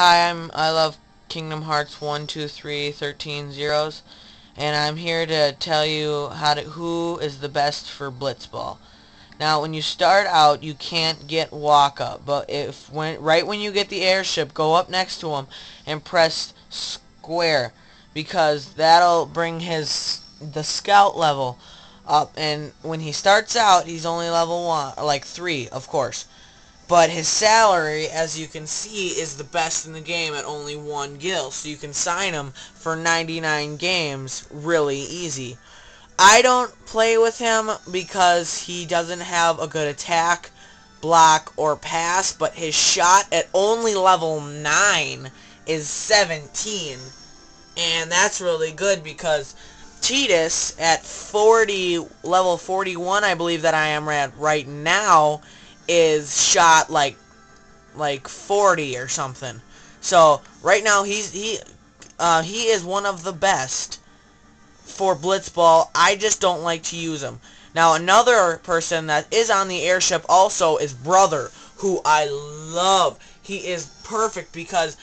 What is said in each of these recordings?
Hi, I'm I love Kingdom Hearts 1, 2, 3, 13 zeros, and I'm here to tell you how to who is the best for Blitzball. Now, when you start out, you can't get walk up, but if when right when you get the airship, go up next to him and press square because that'll bring his the scout level up and when he starts out he's only level 1 like 3 of course but his salary, as you can see, is the best in the game at only one gil. So you can sign him for 99 games really easy. I don't play with him because he doesn't have a good attack, block, or pass, but his shot at only level 9 is 17. And that's really good because Tidus at 40, level 41, I believe that I am at right now, is shot like like 40 or something. So right now he's he uh, he is one of the best for blitzball. I just don't like to use him. Now another person that is on the airship also is Brother, who I love. He is perfect because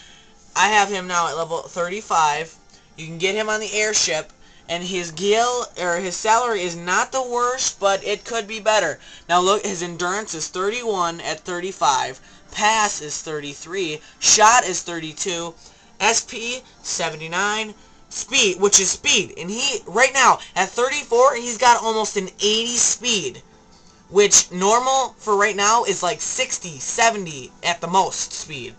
I have him now at level 35. You can get him on the airship and his gil or his salary is not the worst, but it could be better. Now look, his endurance is 31 at 35, pass is 33, shot is 32, SP 79, speed, which is speed, and he right now at 34 he's got almost an 80 speed, which normal for right now is like 60, 70 at the most speed.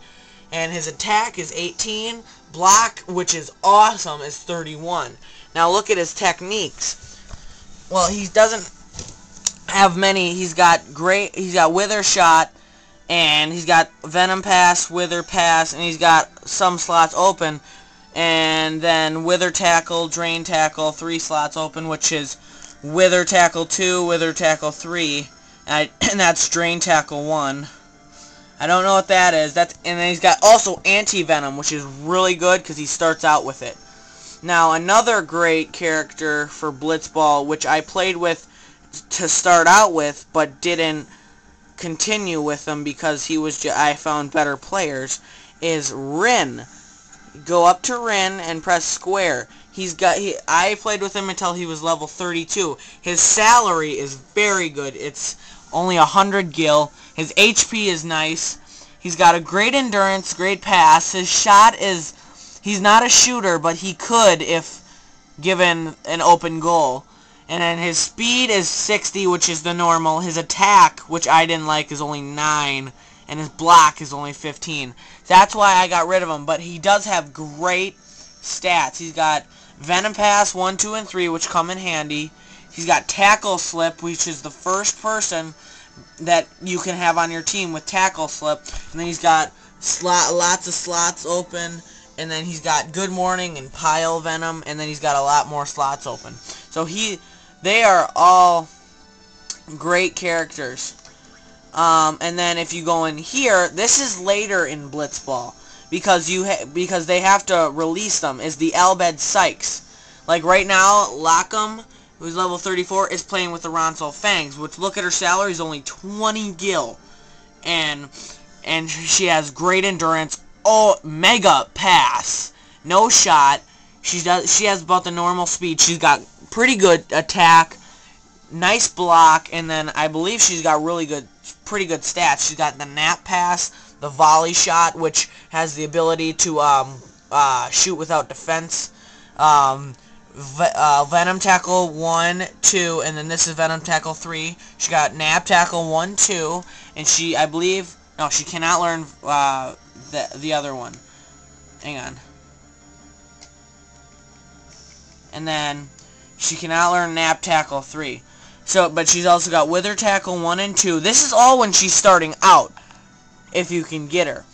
And his attack is 18, block, which is awesome, is 31. Now look at his techniques. Well, he doesn't have many. He's got great. He's got Wither Shot, and he's got Venom Pass, Wither Pass, and he's got some slots open. And then Wither Tackle, Drain Tackle, three slots open, which is Wither Tackle 2, Wither Tackle 3, and, I, and that's Drain Tackle 1. I don't know what that is. That's and then he's got also Anti-Venom, which is really good because he starts out with it. Now, another great character for Blitzball, which I played with to start out with, but didn't continue with him because he was I found better players, is Rin. Go up to Rin and press square. He's got he I played with him until he was level 32. His salary is very good. It's only 100 gil. His HP is nice. He's got a great endurance, great pass. His shot is He's not a shooter, but he could if given an open goal. And then his speed is 60, which is the normal. His attack, which I didn't like, is only 9. And his block is only 15. That's why I got rid of him. But he does have great stats. He's got Venom Pass 1, 2, and 3, which come in handy. He's got Tackle Slip, which is the first person that you can have on your team with Tackle Slip. And then he's got slot, lots of slots open and then he's got Good Morning and Pile Venom, and then he's got a lot more slots open. So he, they are all great characters. Um, and then if you go in here, this is later in Blitzball because you because they have to release them. Is the Al Bhed Psyches? Like right now, Lakkam, who's level 34, is playing with the Ronso Fangs. Which look at her salary is only 20 gil, and and she has great endurance, oh mega pass. No shot. She does she has about the normal speed. She's got pretty good attack, nice block, and then I believe she's got really good pretty good stats. She's got the nap pass, the volley shot, which has the ability to um, uh, shoot without defense. Um, uh, Venom Tackle 1, 2, and then this is Venom Tackle 3. She got Nap Tackle 1, 2, and she, I believe, no, she cannot learn uh, the, the other one. Hang on. And then she cannot learn Nap Tackle 3. So, but she's also got Wither Tackle 1 and 2. This is all when she's starting out, if you can get her.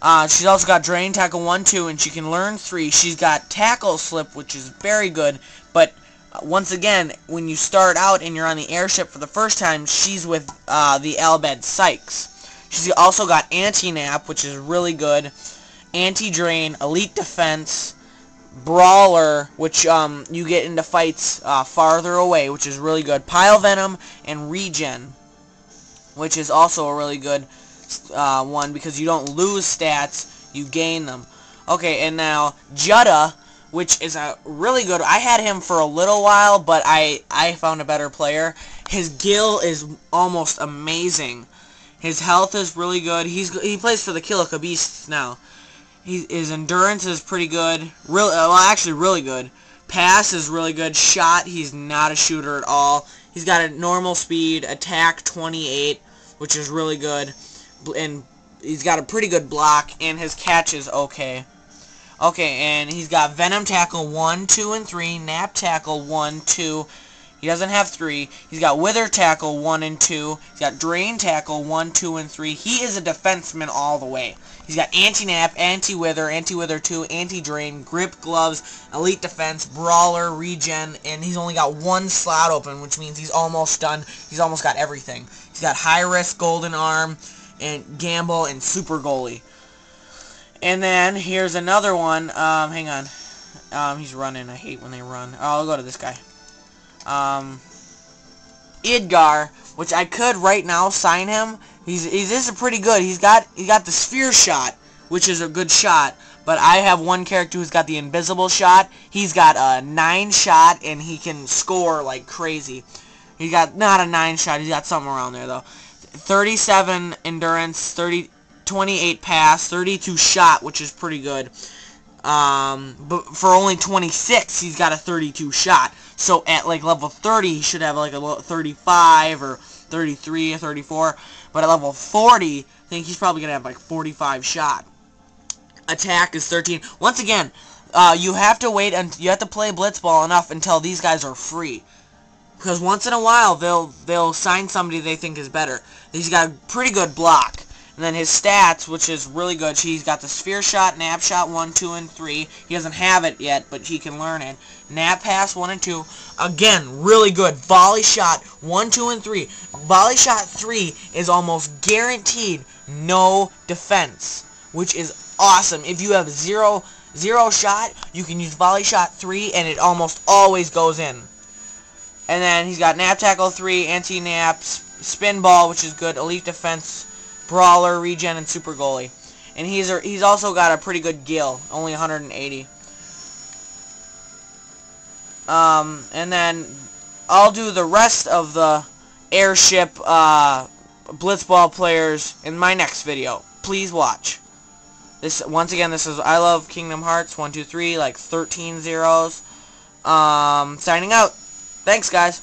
Uh, she's also got Drain Tackle 1, 2, and she can learn 3. She's got Tackle Slip, which is very good, but uh, once again, when you start out and you're on the airship for the first time, she's with uh, the Al Bhed Psyches. She's also got Anti-Nap, which is really good. Anti-Drain, Elite Defense, Brawler, which um, you get into fights uh, farther away, which is really good. Pile Venom, and Regen, which is also a really good uh, one because you don't lose stats. you gain them. Okay, and now Judda, which is a really good. I had him for a little while, but I I found a better player. His gil is almost amazing. His health is really good. He's he plays for the Kilika Beasts now. He, his endurance is pretty good. Really, uh, well, actually, really good. Pass is really good. Shot, he's not a shooter at all. He's got a normal speed. Attack 28, which is really good. And he's got a pretty good block, and his catch is okay. Okay, and he's got Venom Tackle 1, 2, and 3, Nap Tackle 1, 2. He doesn't have 3. He's got Wither Tackle 1 and 2. He's got Drain Tackle 1, 2, and 3. He is a defenseman all the way. He's got Anti-Nap, Anti-Wither, Anti-Wither 2, Anti-Drain, Grip Gloves, Elite Defense, Brawler, Regen, and he's only got one slot open, which means he's almost done. He's almost got everything. He's got High Risk, Golden Arm, and Gamble, and Super Goalie. And then here's another one. Um, hang on. Um, he's running. I hate when they run. Oh, I'll go to this guy. Um, Eigaar, which I could right now sign him. He's he's this is pretty good. He's got he got the sphere shot, which is a good shot. But I have one character who's got the invisible shot. He's got a nine shot and he can score like crazy. He got not a nine shot. He's got something around there though. 37 endurance, 30 28 pass, 32 shot, which is pretty good. Um, but for only 26, he's got a 32 shot. So at like level 30, he should have like a 35 or 33 or 34. But at level 40, I think he's probably going to have like 45 shot. Attack is 13. Once again, uh, you have to wait and you have to play Blitzball enough until these guys are free. Because once in a while, they'll they'll sign somebody they think is better. He's got a pretty good block. And then his stats, which is really good. He's got the sphere shot, nap shot 1, 2, and 3. He doesn't have it yet, but he can learn it. Nap pass 1 and 2. Again, really good. Volley shot 1, 2, and 3. Volley shot 3 is almost guaranteed no defense, which is awesome. If you have zero, zero shot, you can use volley shot 3, and it almost always goes in. And then he's got nap tackle 3, anti-naps, spin ball, which is good, elite defense Brawler, Regen, and Super Goalie. And he's a, he's also got a pretty good Gil, only 180. Um, and then I'll do the rest of the airship uh, blitzball players in my next video. Please watch. This once again, this is I love Kingdom Hearts one two three like 13 zeros. Um, signing out. Thanks, guys.